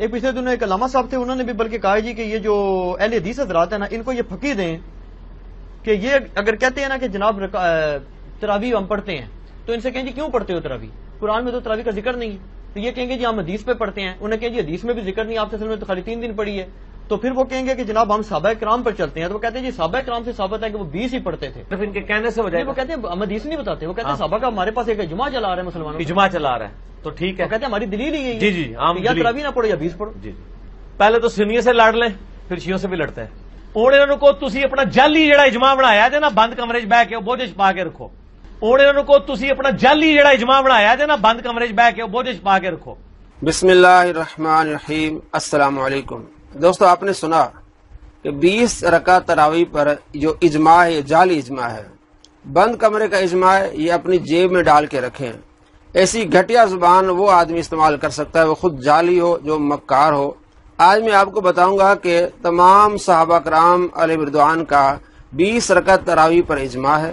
ایک پچھلے دنوں ایک علامہ صاحب تھے انہوں نے بھی بلکہ کہا جی کہ یہ جو اہل حدیث حضرات ہیں نا ان کو یہ پھکی دیں کہ یہ اگر کہتے ہیں نا کہ جناب تراوی ہم پڑھتے ہیں تو ان سے کہیں جی کیوں پڑھتے ہو تراوی؟ قرآن میں تو تراوی کا ذکر نہیں تو یہ کہیں گے جی ہم حدیث پہ پڑھتے ہیں انہیں کہیں جی حدیث میں بھی ذکر نہیں آپ سے میں تو خالی تین دن پڑھی ہے تو پھر وہ کہیں گے کہ جناب ہم صحابہ کرام پر چلتے ہیں تو وہ کہتے ہیں جی صحابہ کرام سے ثابت ہے کہ وہ بیس ہی پڑھتے تھے۔ ان کے کہنے سے وہ کہتے ہیں ہم حدیث نہیں بتاتے وہ کہتے ہیں ہاں۔ صحابہ کا ہمارے پاس ایک اجماع چلا رہا ہے مسلمانوں اجماع چلا رہا ہے تو ٹھیک ہے۔ کہتے ہیں ہماری دلیل ہی جی جی یا تراوی نہ پڑھو یا بیس پڑھو۔ جی پہلے تو سنیے سے لڑ لیں پھر شیوں سے بھی لڑتے ہیں۔ انہوں کو تسی اپنا جعلی جڑا اجماع بنایا جائے نا بند کمرے بہ کے بوجھ پا کے رکھو۔ انہوں کو تسی اپنا جعلی جڑا اجماع بنایا جائے نا بند کمرے بہ کے بوجھ پا کے رکھو۔ بسم اللہ الرحمن الرحیم۔ السلام علیکم۔ دوستو آپ نے سنا کہ بیس رکا تراوی پر جو اجماع ہے جعلی اجماع ہے بند کمرے کا اجماع ہے یہ اپنی جیب میں ڈال کے رکھیں۔ ایسی گھٹیا زبان وہ آدمی استعمال کر سکتا ہے، وہ خود جعلی ہو، جو مکار ہو۔ آج میں آپ کو بتاؤں گا کہ تمام صحابہ کرام علیہ بردوان کا بیس رکعت تراوی پر اجماع ہے،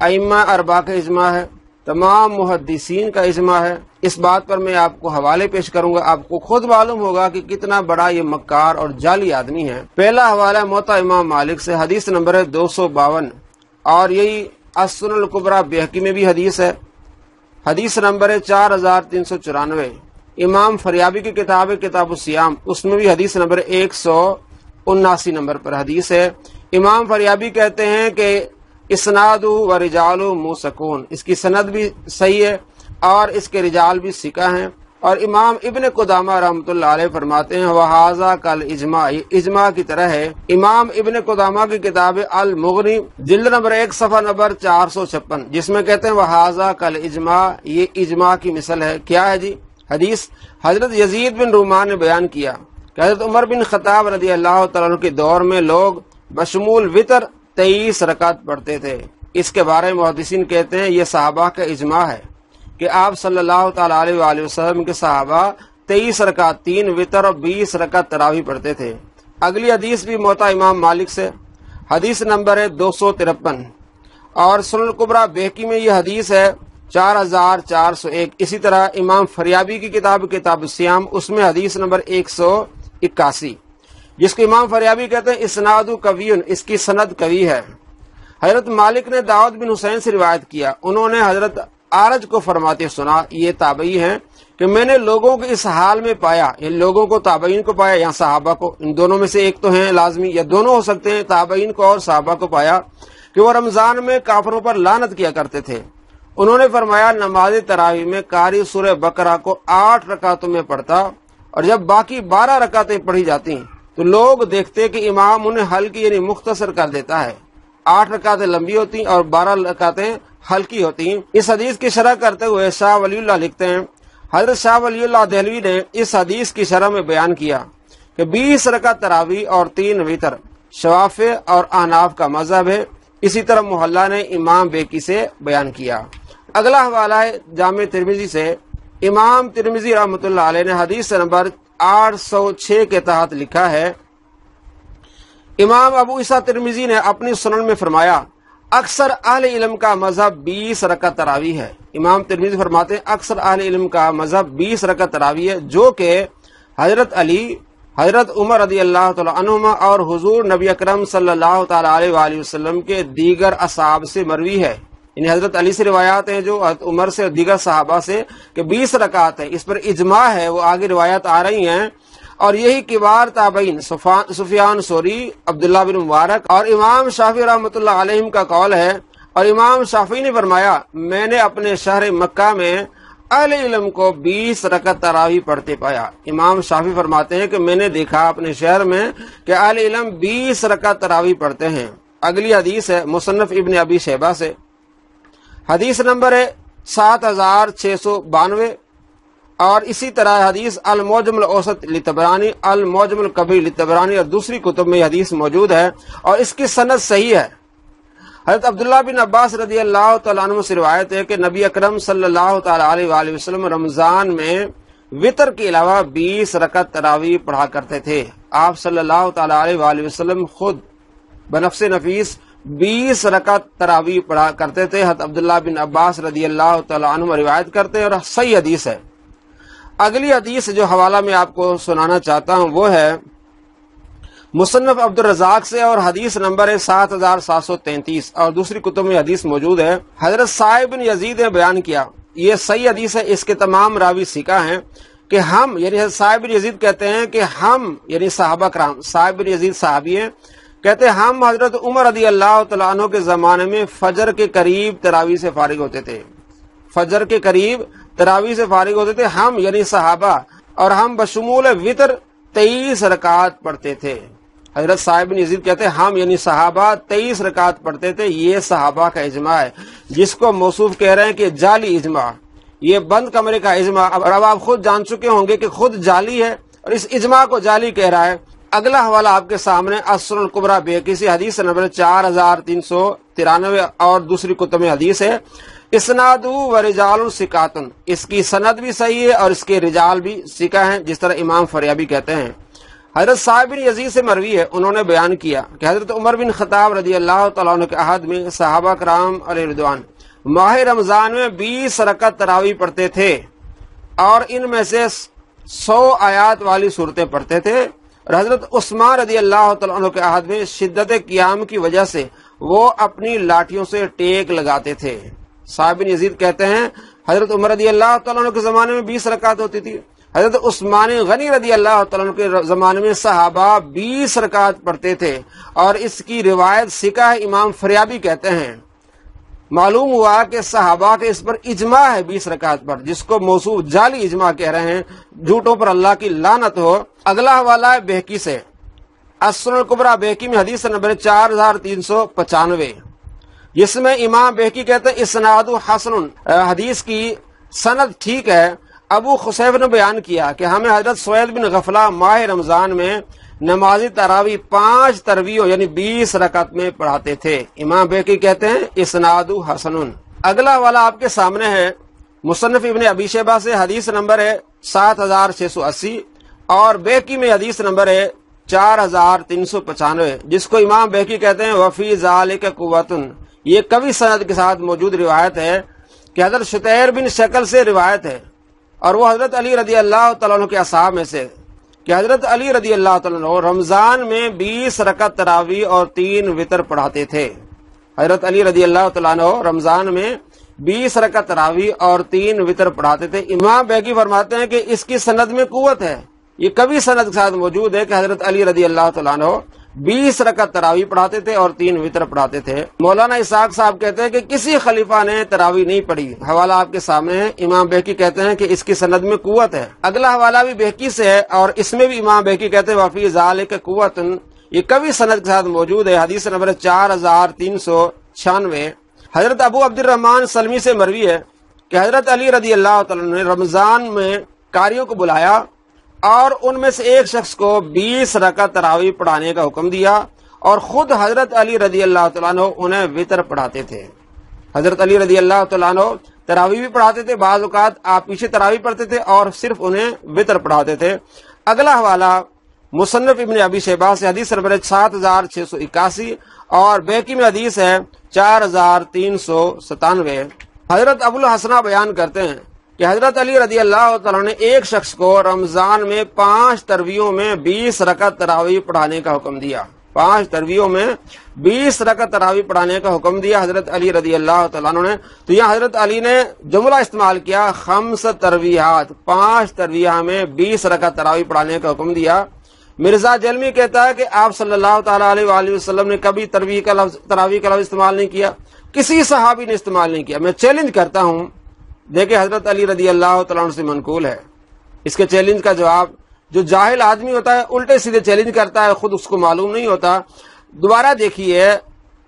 ائمہ اربا کا اجماع ہے، تمام محدثین کا اجماع ہے۔ اس بات پر میں آپ کو حوالے پیش کروں گا۔ آپ کو خود معلوم ہوگا کہ کتنا بڑا یہ مکار اور جعلی آدمی ہے۔ پہلا حوالہ موتا امام مالک سے، حدیث نمبر ہے دو سو باون۔ اور یہی اسن القبرا بحقی میں بھی حدیث ہے۔ حدیث نمبر ہے چار ہزار تین سو چورانوے۔ امام فریابی کی کتاب ہے کتاب السیام اس میں بھی حدیث نمبر ایک سو اناسی نمبر پر حدیث ہے۔ امام فریابی کہتے ہیں کہ اسناد و رجال و سکون اس کی سند بھی صحیح ہے اور اس کے رجال بھی سکا ہیں۔ اور امام ابن قدامہ رحمۃ اللہ علیہ فرماتے ہیں وہ کل اجماع اجماع کی طرح ہے۔ امام ابن قدامہ کی کتاب المغنی، جلد نمبر ایک، صفحہ نمبر چار سو چھپن، جس میں کہتے ہیں وہ کل اجماع یہ اجماع کی مثل ہے۔ کیا ہے جی؟ حدیث، حضرت یزید بن رومان نے بیان کیا کہ حضرت عمر بن خطاب رضی اللہ تعالیٰ کے دور میں لوگ بشمول وطر تیئیس رکعت پڑھتے تھے۔ اس کے بارے میں محدثین کہتے ہیں، یہ صحابہ کا اجماع ہے۔ کہ آپ صلی اللہ تعالی علیہ وآلہ وسلم کے صحابہ تیئیس رکعت تین وطر اور بیس رکعت تراوی پڑھتے تھے۔ اگلی حدیث بھی موتا امام مالک سے۔ حدیث نمبر ہے دو سو ترپن۔ اور سن قبرا بیکی میں یہ حدیث ہے، چار ہزار چار سو ایک۔ اسی طرح امام فریابی کی کتاب کتاب سیام اس میں حدیث نمبر ایک سو اکاسی۔ جس کو امام فریابی کہتے ہیں اسناد کبیون اس کی سند کبھی ہے۔ حضرت مالک نے داود بن حسین سے روایت کیا۔ انہوں نے حضرت آرج کو فرماتے سنا، یہ تابعی ہیں کہ میں نے لوگوں کو اس حال میں پایا ان لوگوں کو تابعین کو پایا یا صحابہ کو، ان دونوں میں سے ایک تو ہیں لازمی، یا دونوں ہو سکتے ہیں تابعین کو اور صحابہ کو پایا کہ وہ رمضان میں کافروں پر لانت کیا کرتے تھے۔ انہوں نے فرمایا، نماز تراوی میں کاری سورہ بکرا کو آٹھ رکعتوں میں پڑھتا اور جب باقی بارہ رکعتیں پڑھی جاتی تو لوگ دیکھتے کہ امام انہیں ہلکی یعنی مختصر کر دیتا ہے۔ آٹھ رکعتیں لمبی ہوتی ہیں اور بارہ رکعتیں ہلکی ہوتی ہیں۔ اس حدیث کی شرح کرتے ہوئے شاہ ولی اللہ لکھتے ہیں، حضرت شاہ ولی اللہ دہلوی نے اس حدیث کی شرح میں بیان کیا کہ بیس رکعت تراوی اور تین وطر شواف اور آناف کا مذہب ہے۔ اسی طرح محلہ نے امام بیکی سے بیان کیا۔ اگلا حوالہ ہے جامع ترمیزی سے۔ امام ترمیزی رحمۃ اللہ علیہ نے حدیث نمبر آٹھ سو چھ کے تحت لکھا ہے امام ابو عیسیٰ ترمیزی نے اپنی سنن میں فرمایا، اکثر اہل علم کا مذہب بیس رکعت تراوی ہے۔ امام ترمیزی فرماتے ہیں، اکثر اہل علم کا مذہب بیس رکعت تراوی ہے، جو کہ حضرت علی، حضرت عمر رضی اللہ تعالیٰ عنہما اور حضور نبی اکرم صلی اللہ تعالی علیہ وآلہ وسلم کے دیگر اصحاب سے مروی ہے۔ یعنی حضرت علی سے روایات ہیں جو حضرت عمر سے دیگر صحابہ سے کہ بیس رکعت ہے۔ اس پر اجماع ہے، وہ آگے روایات آ رہی ہیں۔ اور یہی کبار تابعین سفیان سوری، عبداللہ بن مبارک اور امام شافی رحمۃ اللہ علیہ کا قول ہے اور امام شافی نے فرمایا، میں نے اپنے شہر مکہ میں اہل علم کو بیس رکعت تراوی پڑھتے پایا۔ امام شافی فرماتے ہیں کہ میں نے دیکھا اپنے شہر میں کہ اہل علم بیس رکعت تراوی پڑھتے ہیں۔ اگلی حدیث ہے مصنف ابن ابی شہبہ سے۔ حدیث نمبر ہے سات ہزار چھ سو بانوے۔ اور اسی طرح حدیث الموجم الاوسط لتبرانی الموجم القبی لتبرانی اور دوسری کتب میں حدیث موجود ہے اور اس کی صنعت صحیح ہے۔ حضرت عبداللہ بن عباس رضی اللہ تعالیٰ عنہ سے روایت ہے کہ نبی اکرم صلی اللہ تعالی علیہ وآلہ وسلم رمضان میں وطر کے علاوہ بیس رکعت تراوی پڑھا کرتے تھے۔ آپ صلی اللہ تعالی علیہ وآلہ وسلم خود بنفس نفیس بیس رکعت تراوی پڑھا کرتے تھے۔ حضرت عبداللہ بن عباس رضی اللہ تعالیٰ عنہ روایت کرتے اور صحیح حدیث ہے۔ اگلی حدیث جو حوالہ میں آپ کو سنانا چاہتا ہوں وہ ہے مصنف عبد الرزاق سے اور حدیث نمبر ہے سات ہزار سات سو تینتیس اور دوسری کتب میں حدیث موجود ہے۔ حضرت صاحب بن یزید نے بیان کیا۔ یہ صحیح حدیث ہے، اس کے تمام راوی سکھا ہیں کہ ہم یعنی حضرت صاحب بن یزید کہتے ہیں کہ ہم یعنی صحابہ کرام، صاحب بن یزید صحابی ہیں۔ کہتے ہیں ہم حضرت عمر رضی اللہ تعالیٰ عنہ کے زمانے میں فجر کے قریب تراوی سے فارغ ہوتے تھے۔ فجر کے قریب تراوی سے فارغ ہوتے تھے، ہم یعنی صحابہ، اور ہم بشمول وطر تیئیس رکعت پڑھتے تھے۔ حضرت صاحب یزید کہتے ہیں ہم یعنی صحابہ تیئیس رکعت پڑھتے تھے، یہ صحابہ کا اجماع ہے۔ جس کو موصوف کہہ رہے ہیں کہ جعلی اجماع۔ یہ بند کمرے کا اجماع۔ اب اب آپ خود جان چکے ہوں گے کہ خود جعلی ہے اور اس اجماع کو جعلی کہہ رہا ہے۔ اگلا حوالہ آپ کے سامنے اصر القبرا بے، کسی حدیث نمبر چار ہزار تین سو ترانوے اور دوسری کتب حدیث ہے۔ اسناد و رجال السکاتن اس کی سند بھی صحیح ہے اور اس کے رجال بھی سکا ہیں، جس طرح امام فریابی کہتے ہیں۔ حضرت صاحب بن یزید سے مروی ہے، انہوں نے بیان کیا کہ حضرت عمر بن خطاب رضی اللہ تعالیٰ عنہ کے عہد میں صحابہ کرام علیہ ردوان ماہ رمضان میں بیس رکعت تراوی پڑھتے تھے اور ان میں سے سو آیات والی صورتیں پڑھتے تھے۔ اور حضرت عثمان رضی اللہ تعالیٰ عنہ کے عہد میں شدت قیام کی وجہ سے وہ اپنی لاٹھیوں سے ٹیک لگاتے تھے۔ صاحب یزید کہتے ہیں، حضرت عمر رضی اللہ تعالیٰ عنہ کے زمانے میں بیس رکعت ہوتی تھی۔ حضرت عثمان غنی رضی اللہ تعالیٰ عنہ کے زمانے میں صحابہ بیس رکعت پڑھتے تھے۔ اور اس کی روایت سکہ امام فریابی کہتے ہیں۔ معلوم ہوا کہ صحابہ کے اس پر اجماع ہے بیس رکعت پر، جس کو موصوف جعلی اجماع کہہ رہے ہیں۔ جھوٹوں پر اللہ کی لانت ہو۔ اگلا حوالہ ہے بہکی سے۔ اسن القبرا، بہکی میں حدیث نمبر چار ہزار تین سو پچانوے۔ جس میں امام بہکی کہتے ہیں، اسناد حسن حدیث کی سند ٹھیک ہے۔ ابو خسیف نے بیان کیا کہ ہمیں حضرت سوید بن غفلہ ماہ رمضان میں نمازی تراوی پانچ ترویوں یعنی بیس رکعت میں پڑھاتے تھے۔ امام بیکی کہتے ہیں، اسناد حسن۔ اگلا والا آپ کے سامنے ہے۔ مصنف ابن ابی شیبہ سے حدیث نمبر ہے سات ہزار چھ سو اسی اور بیکی میں حدیث نمبر ہے چار ہزار تین سو پچانوے، جس کو امام بیکی کہتے ہیں، وفی ذالک قوتن۔ یہ کبھی سند کے ساتھ موجود روایت ہے کہ حضرت شتیر بن شکل سے روایت ہے اور وہ حضرت علی رضی اللہ تعالیٰ عنہ کے اصحاب میں سے کہ حضرت علی رضی اللہ تعالیٰ عنہ رمضان میں بیس رکعت تراوی اور تین وطر پڑھاتے تھے۔ حضرت علی رضی اللہ تعالیٰ عنہ رمضان میں بیس رکعت تراوی اور تین وطر پڑھاتے تھے۔ امام بیگی فرماتے ہیں کہ اس کی سند میں قوت ہے۔ یہ کبھی سند کے ساتھ موجود ہے کہ حضرت علی رضی اللہ تعالیٰ عنہ بیس رکعت تراوی پڑھاتے تھے اور تین وطر پڑھاتے تھے۔ مولانا اساق صاحب کہتے ہیں کہ کسی خلیفہ نے تراوی نہیں پڑھی۔ حوالہ آپ کے سامنے ہے۔ امام بہکی کہتے ہیں کہ اس کی سند میں قوت ہے۔ اگلا حوالہ بھی بہکی سے ہے اور اس میں بھی امام بہکی کہتے ہیں، وفی ذالک قوت. یہ کبھی سند کے ساتھ موجود ہے۔ حدیث نمبر چار ہزار تین سو چھیانوے۔ حضرت ابو عبد الرحمان سلمی سے مروی ہے کہ حضرت علی رضی اللہ تعالیٰ نے رمضان میں کاریوں کو بلایا۔ اور ان میں سے ایک شخص کو بیس رکعت تراوی پڑھانے کا حکم دیا اور خود حضرت علی رضی اللہ تعالیٰ عنہ انہیں وطر پڑھاتے تھے۔ حضرت علی رضی اللہ تعالیٰ عنہ تراوی بھی پڑھاتے تھے، بعض اوقات آپ پیچھے تراوی پڑھتے تھے اور صرف انہیں وطر پڑھاتے تھے۔ اگلا حوالہ، مصنف ابن ابی شہبا سے حدیث نمبر سات ہزار چھ سو اکاسی اور بیکی میں حدیث ہے چار ہزار تین سو ستانوے۔ حضرت ابو الحسنہ بیان کرتے ہیں۔ کہ حضرت علی رضی اللہ تعالیٰ نے ایک شخص کو رمضان میں پانچ ترویوں میں بیس رکعت تراوی پڑھانے کا حکم دیا۔ پانچ ترویوں میں بیس رکعت تراوی پڑھانے کا حکم دیا حضرت علی رضی اللہ تعالیٰ نے۔ تو یہاں حضرت علی نے جملہ استعمال کیا، خمس ترویحات، پانچ ترویہ میں بیس رکعت تراوی پڑھانے کا حکم دیا۔ مرزا جلمی کہتا ہے کہ آپ صلی اللہ تعالیٰ علیہ وآلہ وسلم نے کبھی ترویح کا لفظ تراوی کا لفظ استعمال نہیں کیا، کسی صحابی نے استعمال نہیں کیا۔ میں چیلنج کرتا ہوں دیکھیں حضرت علی رضی اللہ تعالیٰ عنہ سے منقول ہے۔ اس کے چیلنج کا جواب، جو جاہل آدمی ہوتا ہے، الٹے سیدھے چیلنج کرتا ہے، خود اس کو معلوم نہیں ہوتا۔ دوبارہ دیکھیے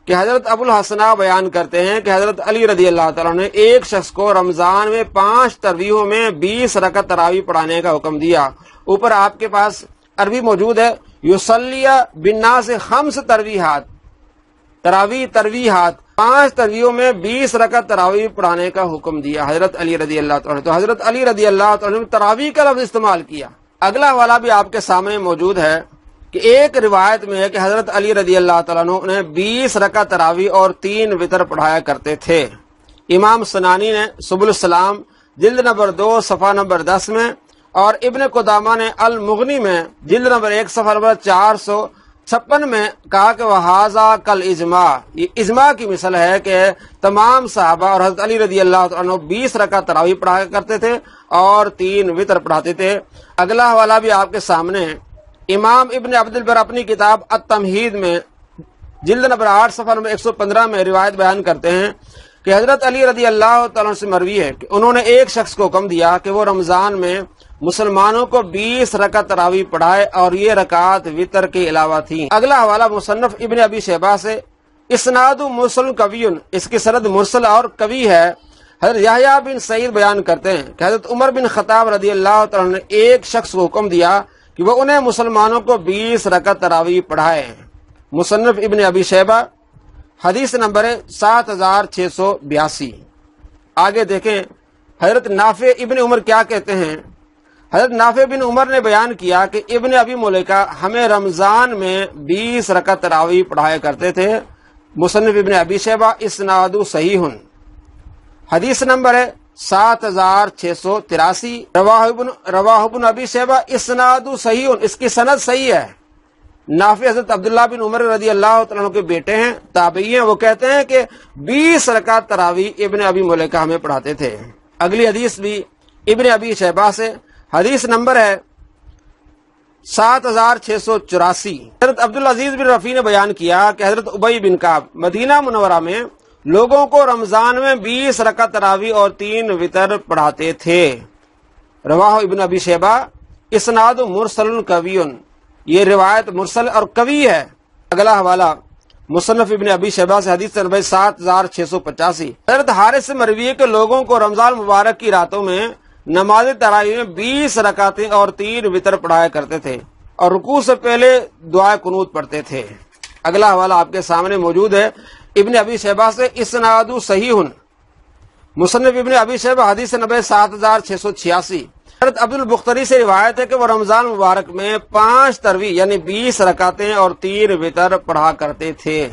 کہ حضرت ابو الحسنہ بیان کرتے ہیں کہ حضرت علی رضی اللہ تعالیٰ نے ایک شخص کو رمضان میں پانچ ترویحوں میں بیس رکعت تراوی پڑھانے کا حکم دیا۔ اوپر آپ کے پاس عربی موجود ہے۔ یوسلیہ بنا سے خمس ترویحات۔ تراوی ترویحات، پانچ ترویوں میں بیس رکعت تراوی پڑھانے کا حکم دیا۔ حضرت علی رضی اللہ تعالیٰ تو حضرت علی رضی اللہ تعالیٰ نے تراوی کا لفظ استعمال کیا۔ اگلا والا بھی آپ کے سامنے موجود ہے کہ ایک روایت میں ہے کہ حضرت علی رضی اللہ تعالیٰ نے بیس رکعت تراوی اور تین وطر پڑھایا کرتے تھے۔ امام سنانی نے سب السلام جلد نمبر دو، صفحہ نمبر دس میں اور ابن قدامہ نے المغنی میں جلد نمبر ایک سفر نمبر چار سو چھپن میں کہا کہ وہ حاضہ کل اجماع یہ اجماع کی مثل ہے کہ تمام صحابہ اور حضرت علی رضی اللہ عنہ بیس رکعت تراوی پڑھا کرتے تھے اور تین وطر پڑھاتے تھے۔ اگلا حوالہ بھی آپ کے سامنے ہے۔ امام ابن عبد البر اپنی کتاب التمہید میں جلد نمبر آٹھ سفر نمبر ایک سو پندرہ میں روایت بیان کرتے ہیں۔ کہ حضرت علی رضی اللہ تعالیٰ سے مروی ہے کہ انہوں نے ایک شخص کو حکم دیا کہ وہ رمضان میں مسلمانوں کو بیس رکعت تراوی پڑھائے اور یہ رکعت وطر کے علاوہ تھی۔ اگلا حوالہ مصنف ابن ابی شہبہ سے۔ اسناد مرسل کبیون اس کی سرد مرسل اور کبھی ہے۔ حضرت یحییٰ بن سعید بیان کرتے ہیں کہ حضرت عمر بن خطاب رضی اللہ تعالیٰ نے ایک شخص کو حکم دیا کہ وہ انہیں مسلمانوں کو بیس رکعت تراوی پڑھائے۔ مصنف ابن ابی شہبہ حدیث نمبر سات ہزار چھ سو بیاسی۔ آگے دیکھیں حضرت نافع ابن عمر کیا کہتے ہیں؟ حضرت نافع بن عمر نے بیان کیا کہ ابن ابی ملکہ ہمیں رمضان میں بیس رکعت تراوی پڑھایا کرتے تھے۔ مصنف ابن ابی شہبہ اسنادو صحیح ہن۔ حدیث نمبر ہے سات ہزار چھ سو تراسی۔ رواہ ابن ابی شہبہ اسنادو صحیح ہن۔ اس کی سند صحیح ہے۔ نافع حضرت عبداللہ بن عمر رضی اللہ عنہ کے بیٹے ہیں، تابعی ہیں، وہ کہتے ہیں کہ بیس رکعت تراوی ابن ابی ملکہ ہمیں پڑھاتے تھے۔ اگلی حدیث بھی ابن ابی شہبہ سے۔ حدیث نمبر ہے سات ہزار چھ سو چوراسی۔ حضرت عبدالعزیز بن رفیع نے بیان کیا کہ حضرت ابئی بن کاب مدینہ منورہ میں لوگوں کو رمضان میں بیس رکعت تراوی اور تین وطر پڑھاتے تھے۔ رواہ ابن ابی شیبہ، اسناد مرسل کبیون یہ روایت مرسل اور کبھی ہے۔ اگلا حوالہ، مصنف ابن ابی شہبہ سے حدیث نمبر سات ہزار چھ سو پچاسی۔ حضرت حارث سے کے لوگوں کو رمضان مبارک کی راتوں میں نماز تراوی میں بیس رکعتیں اور تین وطر پڑھایا کرتے تھے اور رکوع سے پہلے دعا کنوت پڑھتے تھے۔ اگلا حوالہ آپ کے سامنے موجود ہے۔ ابن ابی شہبہ سے اسناد صحیح۔ ہن مصنف ابن ابی شہبہ حدیث نبے سات ہزار چھ سو چھیاسی۔ حضرت عبد البختری سے روایت ہے کہ وہ رمضان مبارک میں پانچ تروی یعنی بیس رکعتیں اور تین وطر پڑھا کرتے تھے۔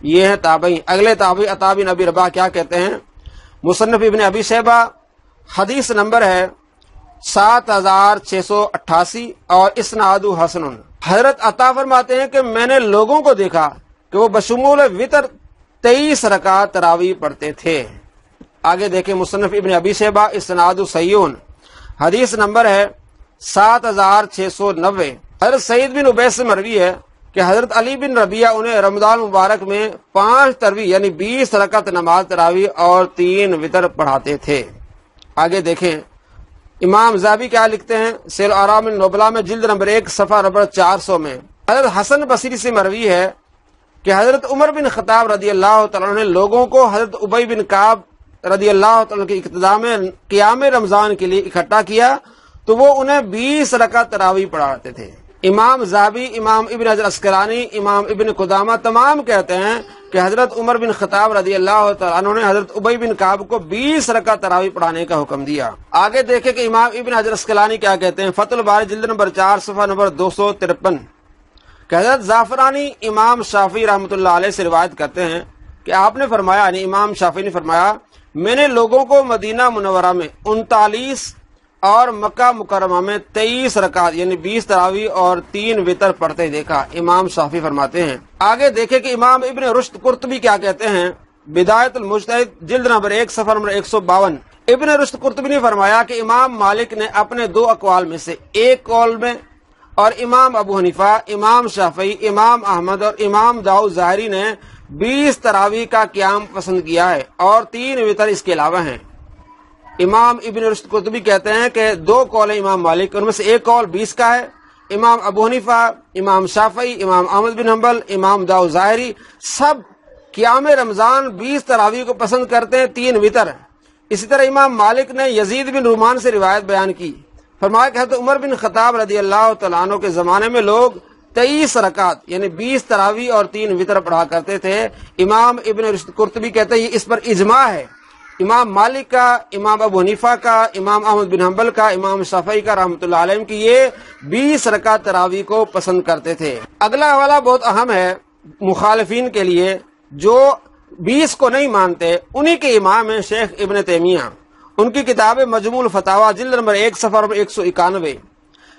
یہ ہے تابعی اگلے تابعی اتابی نبی ربا کیا کہتے ہیں؟ مصنف ابن ابی شہبہ حدیث نمبر ہے سات ہزار چھ سو اٹھاسی اور اسناد حسن۔ حضرت عطا فرماتے ہیں کہ میں نے لوگوں کو دیکھا کہ وہ بشمول وطر تیئیس رکعت تراوی پڑھتے تھے۔ آگے دیکھیں مصنف ابن ابی شیبہ اسناد سیون حدیث نمبر ہے سات ہزار چھ سو نوے۔ حضرت سعید بن عبید سے مروی ہے کہ حضرت علی بن ربیہ انہیں رمضان مبارک میں پانچ تروی یعنی بیس رکعت نماز تراوی اور تین وطر پڑھاتے تھے۔ آگے دیکھیں۔ امام زابی کیا لکھتے ہیں؟ سیل آرام نوبلا میں جلد نمبر ایک، صفحہ نمبر چار سو میں۔ حضرت حسن بصری سے مروی ہے کہ حضرت عمر بن خطاب رضی اللہ تعالیٰ نے لوگوں کو حضرت ابئی بن کاب رضی اللہ تعالیٰ کے اقتدام قیام رمضان کے لیے اکٹھا کیا تو وہ انہیں بیس رکعت تراوی پڑھاتے تھے۔ امام زابی امام ابن حضرت اسکرانی امام ابن قدامہ تمام کہتے ہیں کہ حضرت عمر بن خطاب رضی اللہ تعالیٰ نے حضرت ابئی بن کاب کو بیس رکعت تراوی پڑھانے کا حکم دیا۔ آگے دیکھیں کہ امام ابن حضرت اسکلانی کیا کہتے ہیں۔ فت البار جلد نمبر چار، صفحہ نمبر دو سو ترپن۔ کہ حضرت زعفرانی امام شافی رحمۃ اللہ علیہ سے روایت کرتے ہیں کہ آپ نے فرمایا یعنی امام شافی نے فرمایا میں نے لوگوں کو مدینہ منورہ میں انتالیس اور مکہ مکرمہ میں تیئیس رکعت یعنی بیس تراوی اور تین وطر پڑھتے دیکھا۔ امام صافی فرماتے ہیں۔ آگے دیکھے کہ امام ابن رشت قرطبی کیا کہتے ہیں۔ بدایت المجتہد، جلد نمبر ایک سفر نمبر ایک سو باون۔ ابن رشت قرطبی نے فرمایا کہ امام مالک نے اپنے دو اقوال میں سے ایک قول میں اور امام ابو حنیفہ، امام شافی امام احمد اور امام داؤ ظاہری نے بیس تراوی کا قیام پسند کیا ہے اور تین وطر اس کے علاوہ ہیں۔ امام ابن رشد قطبی کہتے ہیں کہ دو کال امام مالک، ان میں سے ایک کال بیس کا ہے۔ امام ابو حنیفہ، امام شافعی، امام احمد بن حنبل، امام داؤ ظاہری، سب قیام رمضان بیس تراوی کو پسند کرتے ہیں، تین وطر اسی طرح امام مالک نے یزید بن رومان سے روایت بیان کی۔ فرمایا کہ حضرت عمر بن خطاب رضی اللہ تعالیٰ عنہ کے زمانے میں لوگ تیئیس رکعت یعنی بیس تراوی اور تین وطر پڑھا کرتے تھے۔ امام ابن رشد قرطبی کہتے ہیں اس پر اجماع ہے۔ امام مالک کا، امام ابو حنیفہ کا، امام احمد بن حنبل کا، امام شفیع کا رحمۃ اللہ علیہ کی یہ بیس رکعت تراوی کو پسند کرتے تھے۔ اگلا حوالہ بہت اہم ہے مخالفین کے لیے، جو بیس کو نہیں مانتے، انہی کے امام ہیں شیخ ابن تیمیہ۔ ان کی کتاب مجموع الفتاوا جلد نمبر ایک سفر ایک سو اکانوے۔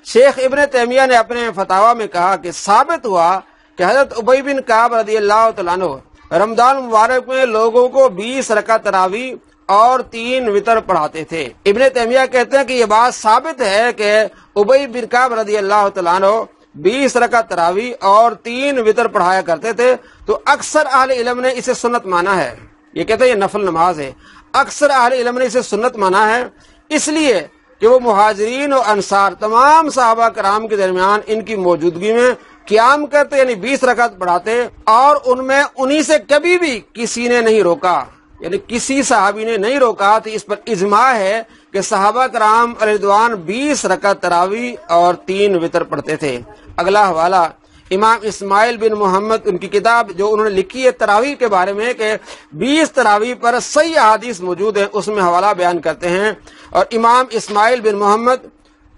شیخ ابن تیمیہ نے اپنے فتوا میں کہا کہ ثابت ہوا کہ حضرت ابئی بن کعب رضی اللہ تعالیٰ عنہ رمضان مبارک میں لوگوں کو بیس رکعت تراوی اور تین وطر پڑھاتے تھے۔ ابن تیمیہ کہتے ہیں کہ یہ بات ثابت ہے کہ ابئی بن کعب رضی اللہ تعالیٰ عنہ بیس رکعت تراوی اور تین وطر پڑھایا کرتے تھے۔ تو اکثر اہل علم نے اسے سنت مانا ہے۔ یہ کہتے ہیں یہ نفل نماز ہے۔ اکثر اہل علم نے اسے سنت مانا ہے۔ اس لیے کہ وہ مہاجرین و انصار تمام صحابہ کرام کے درمیان ان کی موجودگی میں قیام کرتے یعنی بیس رکعت پڑھاتے اور ان میں انہی سے کبھی بھی کسی نے نہیں روکا۔ یعنی کسی صحابی نے نہیں روکا تو اس پر اجماع ہے کہ صحابہ کرام اردوان بیس رکعت تراوی اور تین وطر پڑھتے تھے۔ اگلا حوالہ، امام اسماعیل بن محمد، ان کی کتاب جو انہوں نے لکھی ہے تراوی کے بارے میں کہ بیس تراوی پر صحیح احادیث موجود ہے اس میں حوالہ بیان کرتے ہیں۔ اور امام اسماعیل بن محمد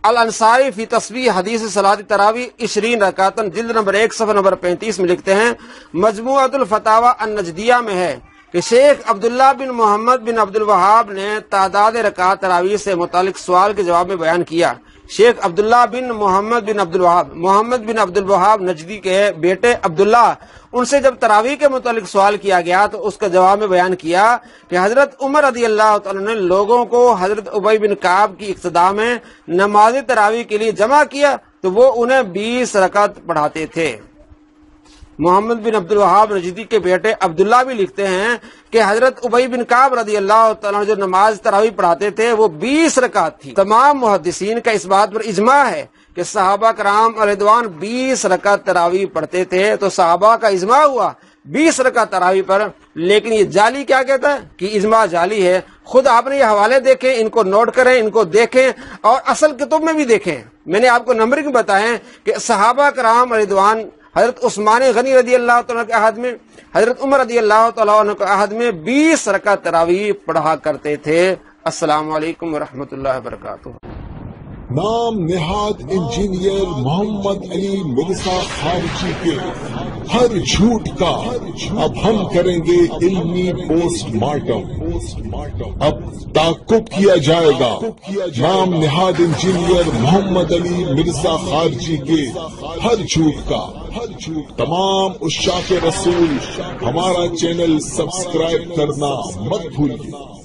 الانصاری فی تصویر حدیث صلاحی تراوی عشرین رکاتن جلد نمبر ایک، صفحہ نمبر پینتیس میں لکھتے ہیں، مجموعۃ الفتاوہ النجدیہ میں ہے کہ شیخ عبداللہ بن محمد بن عبد الوہاب نے تعداد رکعت تراوی سے متعلق سوال کے جواب میں بیان کیا۔ شیخ عبداللہ بن محمد بن عبد الوہاب محمد بن عبد الوہاب نجدی کے بیٹے عبداللہ، ان سے جب تراوی کے متعلق سوال کیا گیا تو اس کا جواب میں بیان کیا کہ حضرت عمر رضی اللہ تعالی نے لوگوں کو حضرت ابئی بن کعب کی اقتدا میں نماز تراوی کے لیے جمع کیا تو وہ انہیں بیس رکعت پڑھاتے تھے۔ محمد بن عبد الوہاب رجدی کے بیٹے عبداللہ بھی لکھتے ہیں کہ حضرت ابئی بن کعب رضی اللہ تعالیٰ جو نماز تراوی پڑھاتے تھے، وہ بیس رکعت تھی۔ تمام محدثین کا اس بات پر اجماع ہے کہ صحابہ کرام اردوان بیس رکعت تراوی پڑھتے تھے۔ تو صحابہ کا اجماع ہوا بیس رکعت تراوی پر، لیکن یہ جعلی کیا کہتا ہے؟ کہ اجماع جعلی ہے۔ خود آپ نے یہ حوالے دیکھیں ان کو نوٹ کریں، ان کو دیکھیں اور اصل کتب میں بھی دیکھیں۔ میں نے آپ کو نمبرنگ بتائیں کہ صحابہ کرام اردوان حضرت عثمان غنی رضی اللہ تعالیٰ کے عہد میں، حضرت عمر رضی اللہ تعالیٰ عنہ کے عہد میں بیس رکعت تراوی پڑھا کرتے تھے۔ السلام علیکم ورحمۃ اللہ وبرکاتہ۔ نام نہاد انجینئر محمد علی مرزا خارجی کے ہر جھوٹ کا اب ہم کریں گے علمی پوسٹ مارٹم اب تعقب کیا جائے گا۔ نام نہاد انجینئر محمد علی مرزا خارجی کے ہر جھوٹ کا۔ تمام اشاق رسول، ہمارا چینل سبسکرائب کرنا مت بھولیے۔